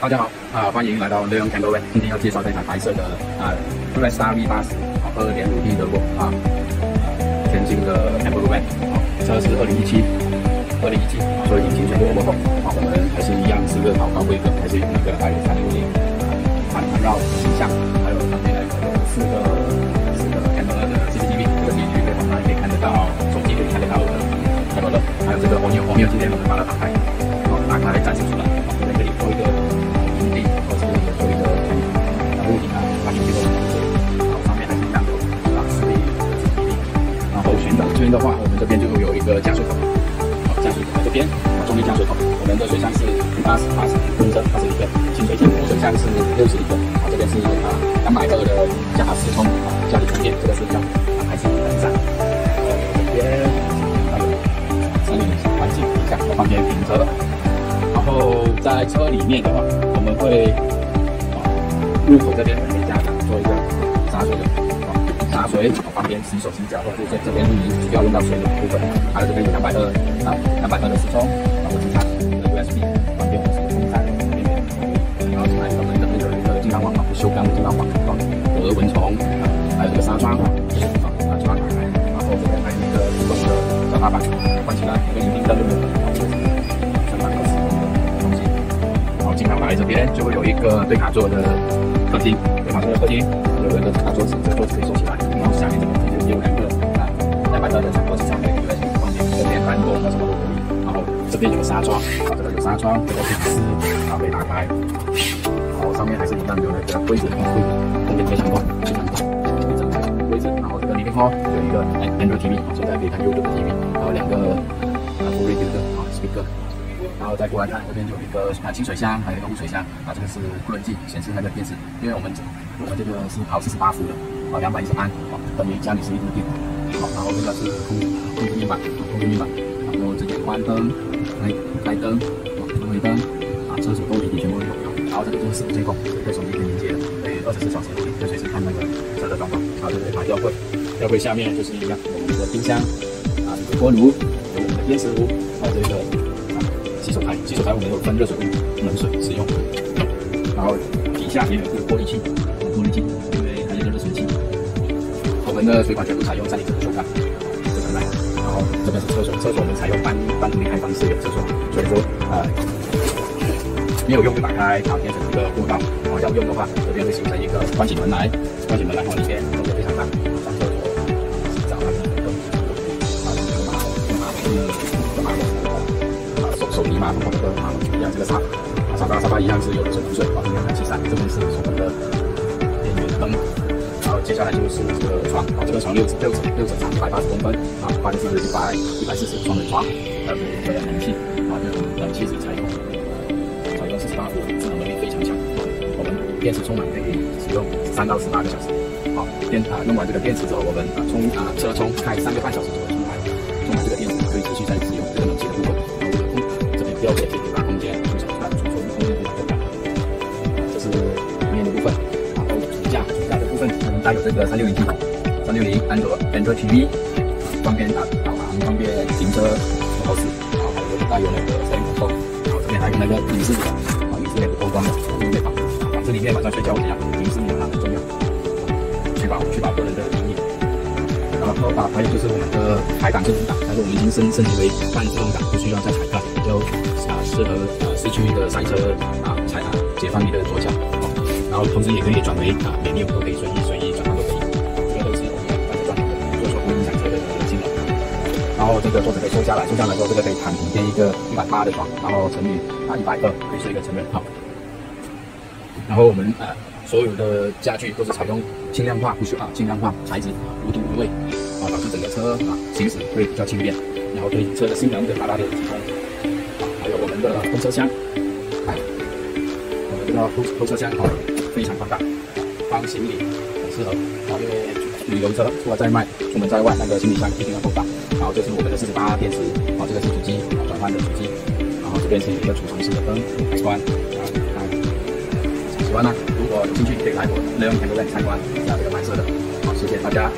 大家好啊，欢迎来到 Leon Camperway。今天要介绍这台白色的啊 r e s t a r V 八十，二点五 T 的过啊，全新的 Camperway。好，车是二零一七，二零一七，所以引擎全部过后，啊，我们还是一样是热跑高规格，还是有那个 i 三六零环环绕形象，还有旁边的四个四个 Camper 的 CCTV，这个地区可以可以看得到，手机可以看得到的 Camper，还有这个红牛，红牛今天我们把它打开，的话，我们这边就有一个加水口，好，加水口在这边，啊，重力加水口。我们的水箱是八十八十公升，八十一个，清水箱，水箱是六十一个，啊，这边是啊两百克的加湿充，啊，家里充电，这个是叫啊还是很赞。这边还有车里环境一下，方便停车。然后在车里面的话，我们会啊入口这边洒水，旁边洗手洗脚，或者是这边是你需要用到水的部分。还有这边有两百二啊，两百二的时充，然后其他的 USB，旁边是充电然后还有我们这边有一个金刚网，不锈钢的金刚网，隔蚊虫啊，还有这个纱窗，啊，纱窗打开，然后这边还有一个自动的脚踏板，关起来，一个引擎灯就没有了，相当可使用的东西。然后进来这边就会有一个对卡座的客厅，对卡座的客厅，有一个大桌子，这个桌子可以收起来。然后下面这边就有两个啊，两百多的桌子上面有个空间，这边办公啊什么都可以。然后这边有个纱窗，啊这个有纱窗，这个是丝，啊可以打开。然后上面还是一样有那个柜子，柜子空间非常多，非常大，一整个柜子。然后这个里面哦有一个 Android TV，啊现在可以看 YouTube TV，还有两个啊 Full Radio 的啊 speaker。然后再过来看，这边就有一个啊清水箱，还有一个污水箱，啊这个是库仑计，显示那个电池，因为我们我们这个是跑四十八伏的。啊，两百一十安，等于家里是一度电。好，然后这个是控控制面板，控制面板，然后这边关灯、开开灯、氛围灯，啊，车主都体全部都有。然后这个就是监控，跟手机可以连接的，可以二十四小时可以随时看那个车的状况。然后这边把吊柜，吊柜下面就是一样，我们的冰箱，啊，有锅炉，有我们的电磁炉，还有这个洗手台，洗手台我们有分热水跟冷水使用。然后底下也有一个过滤器，过滤器。因为它是个热水器我们的水管全部采用三离子不锈钢这层来，然后这边是厕所，厕所我们采用半半独立开放式的厕所，所以说呃没有用就打开，它变成一个过道，然后要用的话，这边会形成一个关起门来，关起门来往里边空间非常大，上厕所、洗澡啊等等都啊这个马桶，马桶是马桶啊手手提马桶或者马桶一样，这个沙沙发沙发一样是有的是冷水，保持两百七三，这边是我们的电源灯。然后接下来就是这个床，啊，这个床六尺六尺六尺长，一百八十公分，啊，宽是一百一百四十双人床，还有这个冷气，啊，这个冷气是采用采用四十八伏，制冷能力非常强，我们电池充满可以使用三到十八个小时，好，电啊用完这个电池之后，我们啊充啊车充开三个半小时左右充满，充满这个电池可以持续再这个三六零系统，三六零安卓安卓 TV，方便打导航，方便行车不好使。然后还有带有那个摄影头，然后这边还有那个隐私的，啊隐私也不透光的，因为防防止里面晚上睡觉一样，隐私也很重要，确保确保个人的隐秘。然后啊还有就是我们的排档自动挡，但是我们已经升升级为半自动挡，不需要再踩踏，就啊适合啊市区的赛车啊踩啊解放你的左脚。然后同时也可以转为啊美妞，都可以随意随意这个桌子可以收下来，收下来之后，这个可以躺平垫一个一百八的床，然后乘以啊一百二，可以睡一个成人好。然后我们呃所有的家具都是采用轻量化不锈啊轻量化材质，无毒无味啊，导致整个车啊行驶会比较轻便，然后对车的性能有大大的提升。还有我们的后车厢，我们这个后后车厢啊。非常宽大，放行李很适合。然后因为旅游车出来在卖，出门在外那个行李箱一定要够大。然后这是我们的四十八电池，啊这个是主机转换的主机。然后这边是一个储藏式的灯，开关。啊，喜欢呢？如果有兴趣可以来我内容田都在参观一下这个蓝色的。好，谢谢大家。